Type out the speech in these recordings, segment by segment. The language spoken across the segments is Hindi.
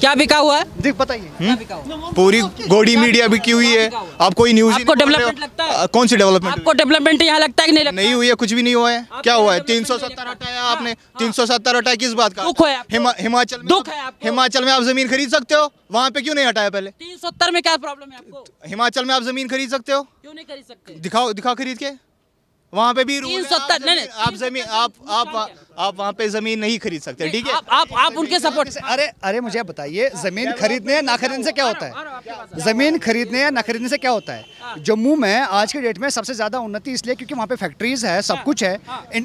क्या बिका हुआ है? देख बताइए। क्या बिका हुआ है? पूरी गोडी मीडिया बिकी हुई है। आप कोई न्यूज़ आपको। डेवलपमेंट लगता है? कौन सी डेवलपमेंट आपको डेवलपमेंट यहाँ लगता है कि नहीं लगता? नहीं हुई है कुछ भी नहीं हुआ है। क्या हुआ है? तीन सौ सत्तर हटाया हाँ, आपने। हाँ। तीन सौ सत्तर हटाया किस बात का? दुख है हिमाचल दुख है हिमाचल में आप ज़मीन खरीद सकते हो। वहाँ पे क्यों नहीं हटाया पहले? तीन सत्तर में क्या प्रॉब्लम है आपको? हिमाचल में आप ज़मीन खरीद सकते हो। क्यों नहीं खरीद सकते? दिखाओ दिखाओ खरीद के। वहाँ पे भी रूल है, 370 आप नहीं, आप ज़मीन आप आप आप वहाँ पे ज़मीन नहीं खरीद सकते ठीक है? आप आप आप उनके सपोर्ट अरे अरे मुझे बताइए ज़मीन खरीदने या ना खरीदने से क्या होता है? ज़मीन खरीदने या ना खरीदने से क्या होता है? जम्मू में आज के डेट में सबसे ज़्यादा उन्नति इसलिए क्योंकि वहाँ पे फैक्ट्रीज है सब कुछ है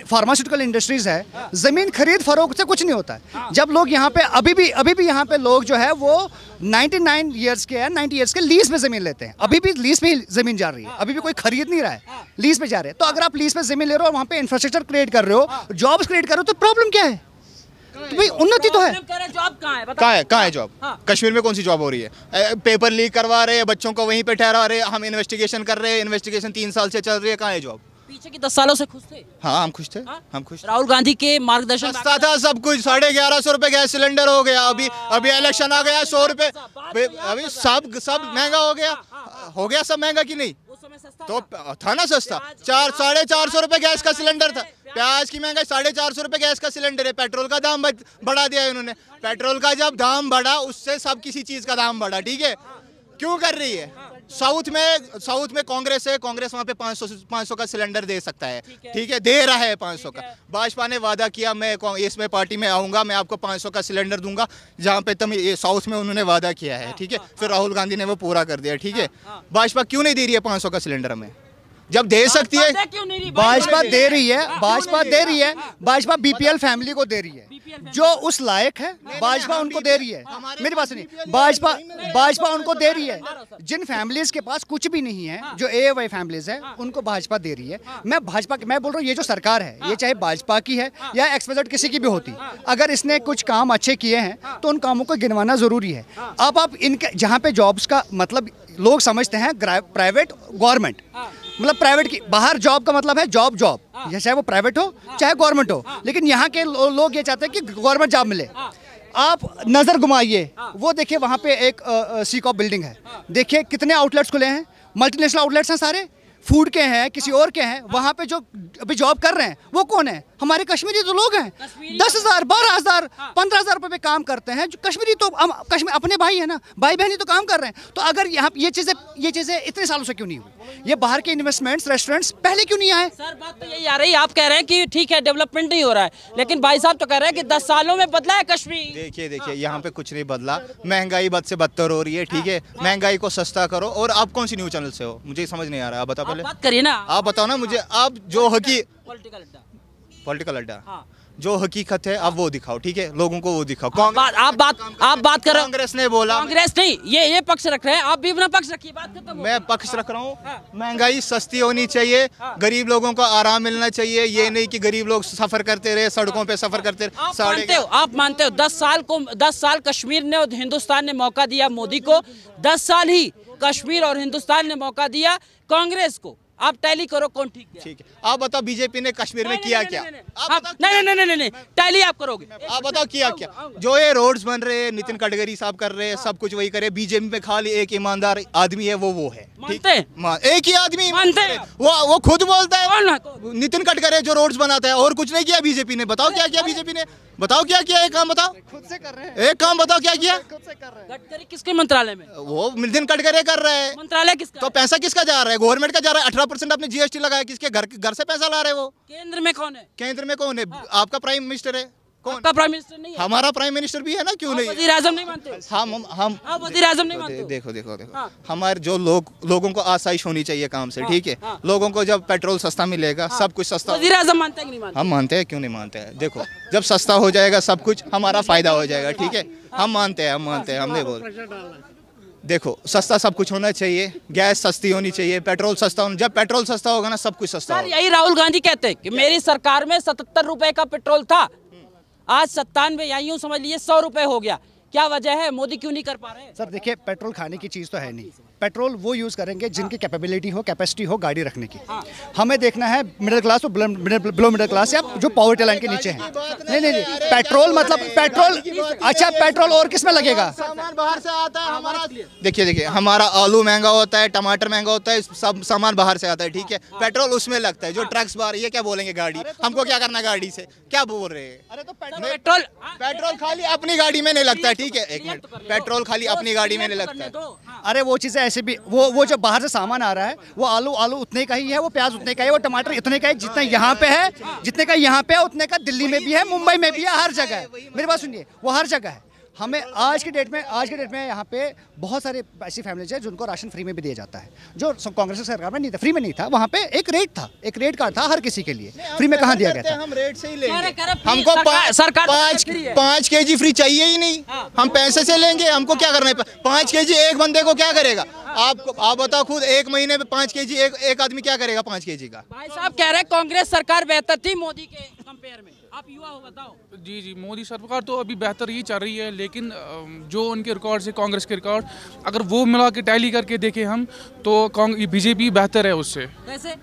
फार्मास्यूटिकल इंडस्ट्रीज़ है। ज़मीन खरीद फरोख्त से कुछ नहीं होता है। जब लोग यहाँ पे अभी भी अभी भी यहाँ पे लोग जो है वो 99 इयर्स के या 90 इयर्स के लीज पे ज़मीन लेते हैं। अभी भी लीज पे ही ज़मीन जा रही है। अभी भी कोई खरीद नहीं रहा है। लीज पे जा रहे हैं। तो अगर आप लीज पे ज़मीन ले रहे हो और वहाँ पे इंफ्रास्ट्रक्चर क्रिएट कर रहे हो जॉब्स क्रिएट कर रहे हो तो प्रॉब्लम क्या है? तो भाई उन्नति तो है। जॉब कहाँ है कहाँ है? कहाँ है? जॉब हाँ। कश्मीर में कौन सी जॉब हो रही है? पेपर लीक करवा रहे हैं बच्चों को वहीं पे ठहरा रहे हम इन्वेस्टिगेशन कर रहे हैं इन्वेस्टिगेशन तीन साल से चल रही है कहाँ है जॉब पीछे की दस सालों से खुश थे। हाँ हम खुश थे। हाँ? हम खुश थे। राहुल गांधी के मार्गदर्शन में सस्ता था सब कुछ साढ़े ग्यारह सौ रुपए गैस सिलेंडर हो गया अभी अभी इलेक्शन आ गया सौ रुपए। अभी सब सब महँगा हो गया। हो गया सब महँगा कि नहीं? तो था। ना सस्ता। चार साढ़े चार सौ रुपए गैस का सिलेंडर था। प्याज की महँगाई साढ़े चार सौ रुपए गैस का सिलेंडर है। पेट्रोल का दाम बढ़ा दिया है उन्होंने। पेट्रोल का जब दाम बढ़ा उससे सब किसी चीज़ का दाम बढ़ा ठीक है? क्यों कर रही है। साउथ में साउथ में कांग्रेस है कांग्रेस वहाँ पे 500 500 का सिलेंडर दे सकता है। ठीक है। दे रहा है 500 का। भाजपा ने वादा किया मैं इसमें पार्टी में आऊँगा मैं आपको 500 का सिलेंडर दूँगा जहाँ पे तुम ये साउथ में उन्होंने वादा किया है ठीक है? फिर राहुल गांधी ने वो पूरा कर दिया ठीक है? भाजपा क्यों नहीं दे रही है 500 का सिलेंडर हमें? जब दे सकती है भाजपा दे रही है। भाजपा दे रही? है भाजपा बीपीएल फैमिली को दे रही है। जो उस लायक है भाजपा उनको दे रही है। मेरी बात सुनिए भाजपा भाजपा उनको दे रही है। जिन फैमिलीज़ के पास कुछ भी नहीं है जो ए वाई फैमिलीज़ है उनको भाजपा दे रही है। मैं भाजपा मैं बोल रहा हूँ ये जो सरकार है ये चाहे भाजपा की है या एक्सपेक्ट किसी की भी होती। अगर इसने कुछ काम अच्छे किए हैं तो उन कामों को गिनवाना ज़रूरी है। अब आप इनके जहाँ पे जॉब्स का मतलब लोग समझते हैं प्राइवेट गवर्नमेंट मतलब प्राइवेट की बाहर जॉब का मतलब है जॉब जॉब चाहे वो प्राइवेट हो चाहे गवर्नमेंट हो लेकिन यहाँ के लो, लोग ये चाहते हैं कि गवर्नमेंट जॉब मिले। आप नज़र घुमाइए वो देखिए वहाँ पे एक सीकॉप बिल्डिंग है। देखिए कितने आउटलेट्स खुले हैं मल्टीनेशनल आउटलेट्स हैं सारे फ़ूड के हैं किसी और के हैं वहाँ पे जो अभी जॉब कर रहे हैं वो कौन है? हमारे कश्मीरी तो लोग हैं। दस हज़ार बारह हज़ार पंद्रह हज़ार रुपए पे काम करते हैं। जो कश्मीरी तो हम कश्मीर अपने भाई है ना भाई बहनी तो काम कर रहे हैं। तो अगर यहाँ ये चीज़ें ये चीज़ें इतने सालों से क्यों नहीं हुई? ये बाहर के इन्वेस्टमेंट्स रेस्टोरेंट्स पहले क्यों नहीं आए? सर बात तो यही आ रही है। आप कह रहे हैं कि ठीक है डेवलपमेंट नहीं हो रहा है। लेकिन भाई साहब तो कह रहे हैं कि दस सालों में बदला है कश्मीर। देखिए देखिए यहाँ पे कुछ नहीं बदला। महँगाई बद से बदतर हो रही है ठीक है? महँगाई को सस्ता करो। और आप कौन सी न्यूज़ चैनल से हो? मुझे समझ नहीं आ रहा। है पहले बात करिए ना। आप बताओ ना मुझे आप जो हकी पॉलिटिकल अड्डा। पॉलिटिकल अड्डा। हाँ। जो हकीकत है आप वो दिखाओ ठीक है? लोगों को वो दिखाओ। बात आप बात आप बात कर। रहे हो कांग्रेस ने बोला। कांग्रेस नहीं ये ये पक्ष रख रहे हैं। आप भी अपना पक्ष रखिए बात खत्म मैं पक्ष रख रहा हूँ। महँगाई सस्ती होनी चाहिए। गरीब लोगों को आराम मिलना चाहिए। ये नहीं कि गरीब लोग सफ़र करते रहे सड़कों पे सफ़र करते रहे। आप मानते हो आप मानते हो दस साल को दस साल कश्मीर ने और हिंदुस्तान ने मौका दिया मोदी को। दस साल ही कश्मीर और हिंदुस्तान ने मौका दिया कांग्रेस को। आप टैली करो कौन ठीक गया? ठीक है। आप बताओ बीजेपी ने कश्मीर में किया क्या? नहीं, नहीं, नहीं नहीं नहीं नहीं नहीं टैली आप करोगे। आप बताओ किया क्या? जो ये रोड्स बन रहे हैं नितिन गडकरी साहब कर रहे हैं सब कुछ वही करे। बीजेपी में खाली एक ईमानदार आदमी है वो वो है? मानते हैं? एक ही आदमी मानते हैं? वो वो खुद बोलता है? है? नितिन गडकरी जो रोड्स बनाता है और कुछ नहीं किया बीजेपी ने। बताओ क्या किया बीजेपी ने? बताओ क्या किया? एक काम बताओ। खुद से कर रहे हैं। एक काम बताओ क्या किया? खुद से कर रहे हैं। गडकरी किसके मंत्रालय में? वो नितिन गडकरी कर रहे हैं। मंत्रालय किसका तो पैसा किसका जा रहा है? गवर्नमेंट का जा रहा है? अठारह परसेंट आपने जीएसटी लगाया किसके घर घर से पैसा ला रहे हैं? वो केंद्र में कौन है? केंद्र में कौन है? हाँ। आपका प्राइम मिनिस्टर है। कौन? आपका प्राइम मिनिस्टर नहीं है। हमारा प्राइम मिनिस्टर भी है ना क्यों नहीं? वज़ीर आज़म नहीं मानते? हम हम हम वज़ीर आज़म नहीं मानते देखो देखो देखो हाँ। हमारे जो लोग लोगों को आसाइश होनी चाहिए काम से हाँ, ठीक है? हाँ। लोगों को जब पेट्रोल सस्ता मिलेगा सब कुछ सस्ता वज़ीर आज़म मानते हैं कि नहीं मानते? हम मानते हैं क्यों नहीं मानते हैं? देखो जब सस्ता हो जाएगा सब कुछ हमारा फ़ायदा हो जाएगा ठीक है? हम मानते हैं हम मानते हैं हम नहीं बोल देखो सस्ता सब कुछ होना चाहिए गैस सस्ती होनी चाहिए पेट्रोल सस्ता होना जब पेट्रोल सस्ता होगा ना सब कुछ सस्ता सर होगा। यही राहुल गांधी कहते हैं कि मेरी सरकार में सतहत्तर रुपए का पेट्रोल था। आज सत्तानवे या यूँ समझ लीजिए सौ रुपए हो गया। क्या वजह है? मोदी क्यों नहीं कर पा रहे सर देखिए पेट्रोल खाने की चीज़ तो है नहीं। पेट्रोल वो यूज़ करेंगे जिनकी कैपेबिलिटी हो कैपेसिटी हो गाड़ी रखने की। हमें देखना है मिडिल क्लास और बिलो मिडिल क्लास या जो पॉवर्टी लाइन के नीचे हैं। नहीं नहीं नहीं पेट्रोल मतलब पेट्रोल अच्छा पेट्रोल और किसमें लगेगा? सामान बाहर से आता है हमारा। देखिए देखिए हमारा आलू महँगा होता है टमाटर महँगा होता है सब सामान बाहर से आता है ठीक है? पेट्रोल उसमें लगता है जो ट्रक्स बाहर ये क्या बोलेंगे गाड़ी? हमको क्या करना गाड़ी से? क्या बोल रहे हैं? अरे तो पेट्रोल पेट्रोल खाली अपनी गाड़ी में नहीं लगता है ठीक है? एक मिनट। पेट्रोल खाली अपनी गाड़ी में नहीं लगता है। अरे वो चीज़ें ऐसे भी वो वो जो बाहर से सामान आ रहा है वो आलू आलू उतने का ही है वो प्याज उतने का ही है वो टमाटर इतने का है जितना यहाँ पे है जितने का यहाँ पे है उतने का दिल्ली में भी है मुंबई में भी है हर जगह है। मेरी बात सुनिए वो हर जगह है। हमें आज के डेट में आज के डेट में यहाँ पे बहुत सारे ऐसी फैमिलीज़ है जिनको राशन फ्री में भी दिया जाता है जो कांग्रेस की सरकार में नहीं था फ्री में नहीं था वहाँ पे एक रेट था एक रेट कार्ड था हर किसी के लिए। फ्री में कहाँ दिया गया था? हम रेट से ही लेंगे। हमको सरकार- पा- सरकार तो पाँच पाँच के जी फ्री चाहिए ही नहीं। हाँ। हम पैसे से लेंगे हमको क्या करना है? पाँच के जी एक बंदे को क्या करेगा? आप आप बताओ खुद एक महीने में पाँच के जी एक, एक आदमी क्या करेगा पाँच के जी का? भाई साहब कह रहे हैं कांग्रेस सरकार बेहतर थी मोदी के कंपेयर में। आप युवा हो बताओ। जी जी मोदी सरकार तो अभी बेहतर ही चल रही है लेकिन जो उनके रिकॉर्ड है कांग्रेस के रिकॉर्ड अगर वो मिला के टैली करके देखें हम तो बीजेपी बेहतर है उससे। कैसे?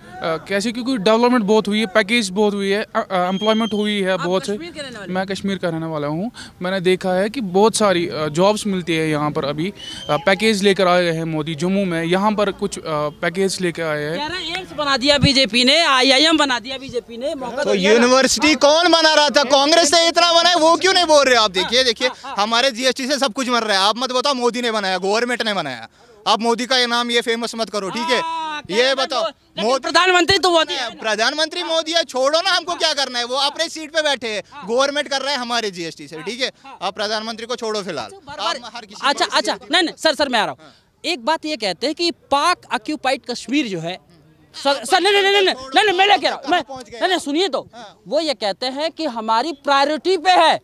कैसे? क्योंकि डेवलपमेंट बहुत हुई है पैकेज बहुत हुई है एम्प्लॉयमेंट हुई है बहुत। से कश्मीर के रहने वाले? मैं कश्मीर का रहने वाला हूँ। मैंने देखा है कि बहुत सारी जॉब्स मिलती है यहाँ पर अभी। पैकेज लेकर आए हैं मोदी जम्मू में। यहाँ पर कुछ पैकेज लेकर आए हैं। बना दिया बीजेपी ने आईआईएम बना दिया बीजेपी ने मौका तो यूनिवर्सिटी कौन बना रहा था कांग्रेस ने इतना बनाया वो क्यों नहीं बोल रहे आप? देखिए देखिए हमारे जीएसटी से सब कुछ मर रहा है। आप मत बताओ मोदी ने बनाया गवर्नमेंट ने बनाया। आप मोदी का ये नाम ये फ़ेमस मत करो ठीक हाँ, है ये बताओ मोदी प्रधानमंत्री तो मोदी है प्रधानमंत्री मोदी है छोड़ो ना हमको क्या करना है? वो अपने सीट पे बैठे हैं। गवर्नमेंट कर रहा है हमारे जीएसटी से ठीक है? आप प्रधानमंत्री को छोड़ो फ़िलहाल। किसी अच्छा अच्छा। नहीं नहीं सर सर मैं आ रहा हूँ। एक बात ये कहते हैं कि पाक ऑक्यूपाइड कश्मीर जो है सर सर नहीं नहीं नहीं नहीं मैं लेके आ रहा हूँ? मैं नहीं नहीं सुनिए तो। वो ये कहते हैं कि हमारी प्रायोरिटी पे है।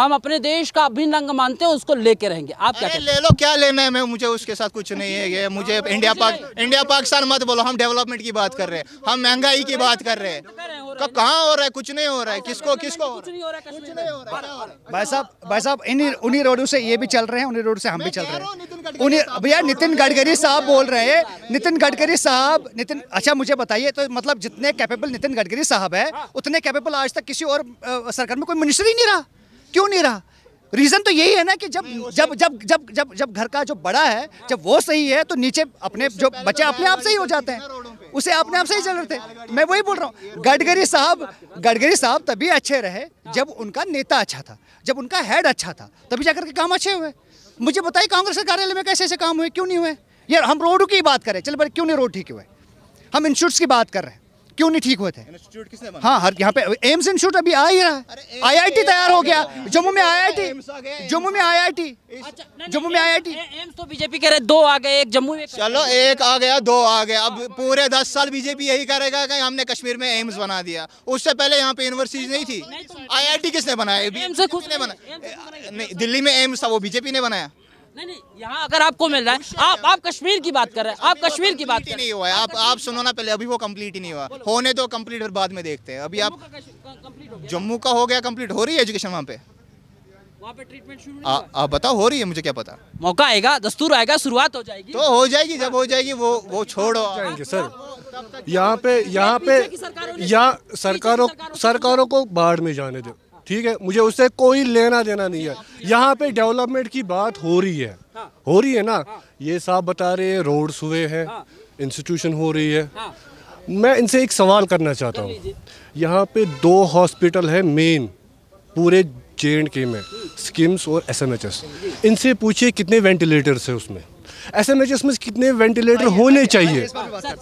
हम अपने देश का अभिन्न अंग मानते हैं उसको लेके रहेंगे। आप क्या ले लो क्या लेना है? मैं मुझे उसके साथ कुछ नहीं है ये मुझे इंडिया पाक इंडिया पाकिस्तान मत बोलो हम डेवलपमेंट की बात कर रहे हैं हम महँगाई की बात कर रहे हैं। क- कहाँ हो रहा है? कुछ नहीं हो रहा है। किसको किसको कुछ नहीं हो रहा है भाई साहब भाई साहब इन्हीं उन्हीं रोडों से ये भी चल रहे हैं उन्हीं रोड से हम भी चल रहे हैं। उन्हीं भैया नितिन गडकरी साहब बोल रहे हैं नितिन गडकरी साहब नितिन अच्छा मुझे बताइए तो मतलब जितने कैपेबल नितिन गडकरी साहब है उतने कैपेबल आज तक किसी और सरकार में कोई मिनिस्टर ही नहीं रहा? क्यों नहीं रहा? रीजन तो यही है ना कि जब जब जब जब जब जब घर का जो बड़ा है जब वो सही है तो नीचे अपने जो बच्चे अपने आप से ही हो जाते हैं। उसे अपने आप सही चल रहे थे। मैं वही बोल रहा हूँ गडकरी साहब गडकरी साहब तभी अच्छे रहे जब उनका नेता अच्छा था। जब उनका हेड अच्छा था तभी जाकर के काम अच्छे हुए। मुझे बताइए कांग्रेस के कार्यालय में कैसे ऐसे काम हुए? क्यों नहीं हुए? यार हम रोड की बात करें। चल भाई क्यों नहीं रोड ठीक हुए? हम इंस्टीट्यूट्स की बात कर रहे हैं। क्यों नहीं ठीक हुए थे इंस्टीट्यूट किसने हाँ हर यहाँ पे एम्स इंस्टीट्यूट अभी आ ही रहा। है आईआईटी तैयार हो गया। जम्मू में आईआईटी जम्मू में आईआईटी अच्छा, जम्मू में आईआईटी एम्स तो बीजेपी कह रहे दो आ गए एक जम्मू में चलो एक आ गया दो आ गया। अब पूरे दस साल बीजेपी यही करेगा कि हमने कश्मीर में एम्स बना दिया। उससे पहले यहाँ पे यूनिवर्सिटी नहीं थी। आईआईटी किसने बनाया? एम्स खुद किसने एम्स बनाया नहीं दिल्ली में एम्स था वो बीजेपी ने बनाया। नहीं नहीं यहाँ अगर आपको मिल रहा है आप आप कश्मीर की बात कर रहे हैं आप कश्मीर की बात Complete कर रहे नहीं हुआ है। आप आप सुनो ना पहले अभी वो कंप्लीट ही नहीं हुआ। होने तो कंप्लीट फिर बाद में देखते हैं। अभी आप जम्मू का हो गया कंप्लीट हो रही है एजुकेशन वहाँ पे? वहाँ पे ट्रीटमेंट शुरू नहीं आ- हुआ। आप बताओ हो रही है? मुझे क्या पता? मौका आएगा दस्तूर आएगा शुरुआत हो जाएगी। तो हो जाएगी जब हो जाएगी वो वो छोड़ो। जाएँगे सर। यहाँ पे यहाँ पे यहाँ सरकारों सरकारों को बाढ़ में जाने दो। ठीक है? मुझे उससे कोई लेना देना नहीं है। यहाँ पे डेवलपमेंट की बात हो रही है। हो। रही है ना? ये साहब बता रहे हैं रोड्स हुए हैं इंस्टीट्यूशन हो रही है। मैं इनसे एक सवाल करना चाहता हूँ। यहाँ पे दो हॉस्पिटल है मेन पूरे जे एंड के में स्किम्स और एस एम एच एस इनसे पूछिए कितने वेंटिलेटर्स है उसमें? एस एम एच एस में कितने वेंटिलेटर होने चाहिए?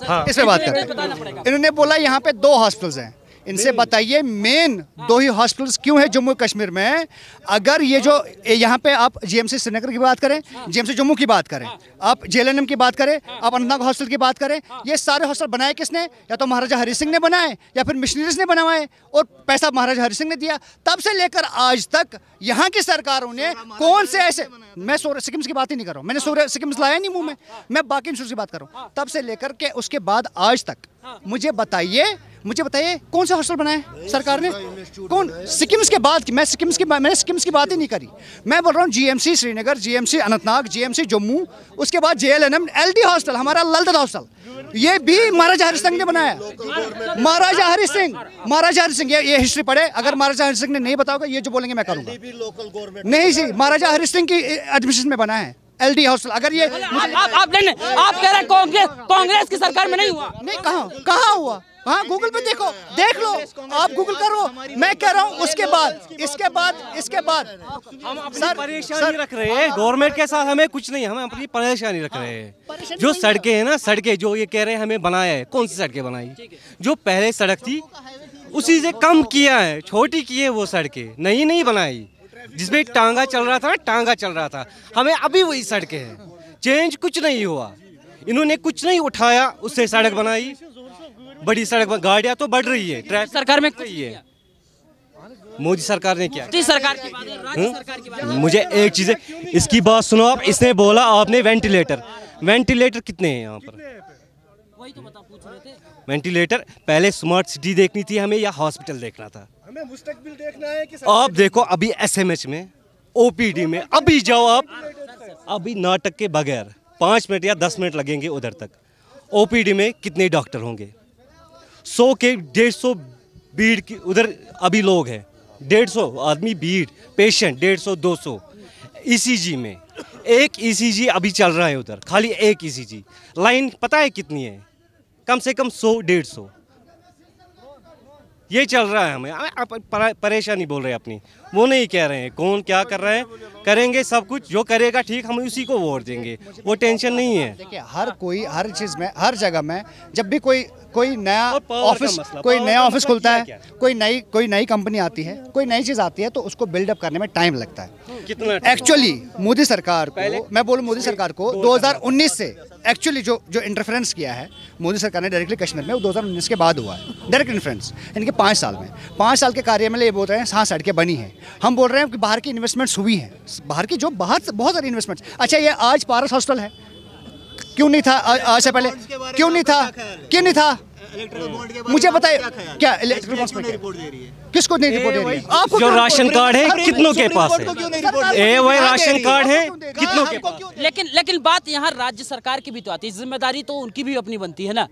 हाँ इस पे बात कर रहे हैं। इन्होंने बोला यहाँ पे दो हॉस्पिटल्स हैं। इनसे बताइए मेन दो ही हॉस्पिटल्स क्यों है जम्मू कश्मीर में? अगर ये जो यहाँ पे आप जीएमसी श्रीनगर की बात करें जीएमसी जम्मू की बात करें आप जेएलएनएम की बात करें आप अनंतनाग हॉस्पिटल की बात करें ये सारे हॉस्टल बनाए किसने? या तो महाराजा हरि सिंह ने बनाए या फिर मिशनरीज ने बनवाए और पैसा महाराजा हरि सिंह ने दिया। तब से लेकर आज तक यहाँ की सरकारों ने कौन से ऐसे मैं सोरे सिक्किम्स की बात ही नहीं कर रहा हूँ। मैंने सोरे सिक्किम्स लाया नहीं मुँह में। मैं बाकी इंस्टीट्यूट की बात कर रहा हूँ। तब से लेकर के उसके बाद आज तक मुझे बताइए मुझे बताइए कौन सा हॉस्टल बनाया सरकार ने? कौन? सिक्किम्स के बाद की मैं सिक्किम्स की मैंने सिक्किम्स की बात ही नहीं करी। मैं बोल रहा हूँ GMC Srinagar GMC Anantnag GMC Jammu उसके बाद जेएलएनएम एलडी हॉस्टल हमारा ललदत हॉस्टल। ये भी महाराजा हरि सिंह ने बनाया महाराजा हरि सिंह महाराजा हरि सिंह ये ये हिस्ट्री पढ़े। अगर महाराजा हरि सिंह ने नहीं बताओगे ये जो बोलेंगे मैं करूँगा। नहीं जी महाराजा हरि सिंह की एडमिशन में बना है। एलडी हॉस्टल अगर ये आप आप आप नहीं नहीं, आप कह रहे हैं कांग्रेस कांग्रेस की सरकार में नहीं हुआ। नहीं कहाँ कहाँ हुआ? हाँ गूगल पे देखो देख लो आप गूगल करो मैं कह रहा हूँ उसके बाद इसके बाद इसके बाद। हम अपनी परेशानी रख रहे हैं। गवर्नमेंट के साथ हमें कुछ नहीं हम अपनी परेशानी रख रहे हैं। जो सड़कें हैं। ना सड़कें जो ये कह रहे हैं हमें बनाया है कौन सी सड़कें बनाई? जो पहले सड़क थी उसी से कम किया है छोटी की है वो सड़कें नई नहीं बनाई। जिसमें टांगा चल रहा था ना टांगा चल रहा था। हमें अभी वही सड़कें हैं। चेंज कुछ नहीं हुआ। इन्होंने कुछ नहीं उठाया उससे सड़क बनाई। बड़ी सड़क गाड़ियाँ तो बढ़ रही है ट्रैफ़िक सरकार में रही है। मोदी सरकार ने क्या। सरकार की बात सरकार की बात हम्म? मुझे एक चीज़ है इसकी बात सुनो आप इसने बोला आपने वेंटिलेटर। वेंटिलेटर कितने हैं यहाँ पर? वही तो बता पूछ रहे थे। वेंटिलेटर पहले स्मार्ट सिटी देखनी थी हमें या हॉस्पिटल देखना था? हमें मुस्तकबिल देखना है कि आप देखो अभी एसएमएच में ओपीडी में अभी जाओ आप। अभी नाटक के बगैर पाँच मिनट या दस मिनट लगेंगे उधर तक। ओपीडी में कितने डॉक्टर होंगे? सौ के डेढ़ सौ भीड़ की उधर अभी लोग हैं। डेढ़ सौ आदमी भीड़ पेशेंट डेढ़ सौ दो सौ। ईसीजी में एक ईसीजी अभी चल रहा है उधर खाली एक ईसीजी लाइन पता है कितनी है? कम से कम सौ, डेढ़ सौ। ये चल रहा है हमें। आप परेशानी बोल रहे हैं अपनी। वो नहीं कह रहे हैं कौन क्या कर रहे हैं? करेंगे सब कुछ जो करेगा ठीक हम उसी को वोट देंगे। वो टेंशन नहीं है। देखिए हर कोई हर चीज़ में हर जगह में जब भी कोई कोई नया ऑफ़िस कोई नया ऑफ़िस खुलता है? कोई नई कोई नई कंपनी आती है कोई नई चीज़ आती है तो उसको बिल्डअप करने में टाइम लगता है। कितना एक्चुअली मोदी सरकार को मैं बोलूँ मोदी सरकार को 2019 से एक्चुअली जो जो इंटरफेरेंस किया है मोदी सरकार ने डायरेक्टली कश्मीर में वो 2019 के बाद हुआ है। डायरेक्ट इंटरफेरेंस इनके पाँच साल में। पाँच साल के कार्य में ये बोल रहे हैं हाँ सड़कें बनी हैं। हम बोल रहे हैं कि बाहर की इन्वेस्टमेंट्स हुई हैं। बाहर की जो बाहर से बहुत सारी इन्वेस्टमेंट्स अच्छा ये आज पारस हॉस्टल है। क्यों नहीं था? आज से पहले। क्यों नहीं था? क्यों नहीं था? मुझे बताइए क्या इलेक्ट्रिकल क्या? किसको नहीं रिपोर्ट दे रही है? आपको जो राशन कार्ड है कितनों के पास है? ए वही राशन कार्ड है आपको क्यों दे- कितनों के पास? लेकिन लेकिन बात यहाँ राज्य सरकार की भी तो आती है ज़िम्मेदारी तो उनकी भी अपनी बनती है ना?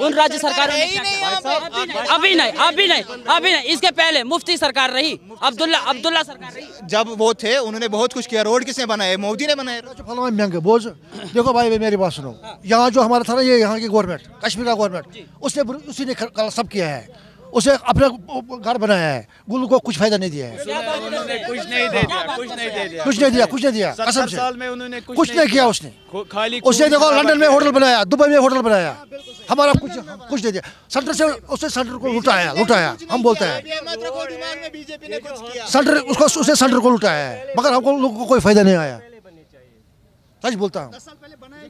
उन राज्य सरकारों ने क्या किया? अभी नहीं अभी नहीं अभी नहीं इसके पहले मुफ्ती सरकार रही अब्दुल्ला अब्दुल्ला सरकार रही। जब वो थे उन्होंने बहुत कुछ किया रोड किसने बनाए? मोदी ने बनाए महँगे बोझ। देखो भाई मेरी बात सुनो। यहाँ जो हमारा था ना ये यहाँ की गवर्नमेंट कश्मीर का गवर्नमेंट उसने उसी ने सब किया है। उसे अपना घर बनाया है। गुल को कुछ फ़ायदा नहीं दिया है। कुछ नहीं दे दिया कुछ नहीं दे दिया। कुछ नहीं दिया कुछ नहीं दिया। कसम से। साल में उन्होंने कुछ, कुछ नहीं किया उसने। खाली उसने देखो लंदन में होटल बनाया दुबई में होटल बनाया। हमारा कुछ कुछ नहीं दिया। सेंटर से उसने सेंटर को लुटाया लुटाया हम बोलते हैं। बीजेपी ने कुछ किया। सेंटर उसको उसने सेंटर को लुटाया है। मगर हमको लोगों को कोई फ़ायदा नहीं आया। सच बोलता हूँ।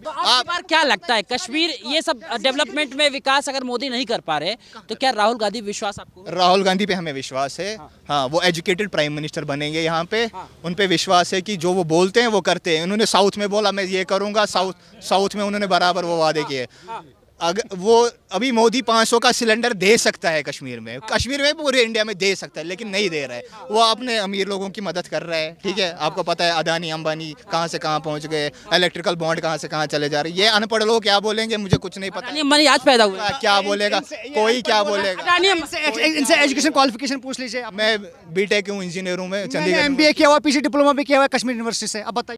तो आप बार क्या लगता है? कश्मीर ये सब डेवलपमेंट में विकास अगर मोदी नहीं कर पा रहे तो क्या राहुल गांधी विश्वास आपको राहुल गांधी पे हमें विश्वास है। हाँ। हाँ वो एजुकेटेड प्राइम मिनिस्टर बनेंगे यहाँ पे। हाँ। उन पे विश्वास है कि जो वो बोलते हैं वो करते हैं। उन्होंने साउथ में बोला मैं ये करूँगा साउथ साउथ में उन्होंने बराबर वो वादे किए। अगर वो अभी मोदी 500 का सिलेंडर दे सकता है कश्मीर में। कश्मीर में पूरे इंडिया में दे सकता है लेकिन नहीं दे रहा है। वो अपने अमीर लोगों की मदद कर रहा है ठीक है? आपको पता है अदानी अंबानी कहाँ से कहाँ पहुँच गए इलेक्ट्रिकल बॉन्ड कहाँ से कहाँ चले जा रहे हैं। ये अनपढ़ लोग क्या बोलेंगे? मुझे कुछ नहीं पता। अंबानी आज पैदा हुआ क्या बोलेगा? कोई क्या बोलेगा? इनसे एजुकेशन क्वालिफिकेशन पूछ लीजिए आप। बी बीटेक हूँ इंजीनियर हूँ मैं चंडीगढ़ में। एमबीए किया हुआ पीजी डिप्लोमा भी किया हुआ कश्मीर यूनिवर्सिटी से। अब बताइए।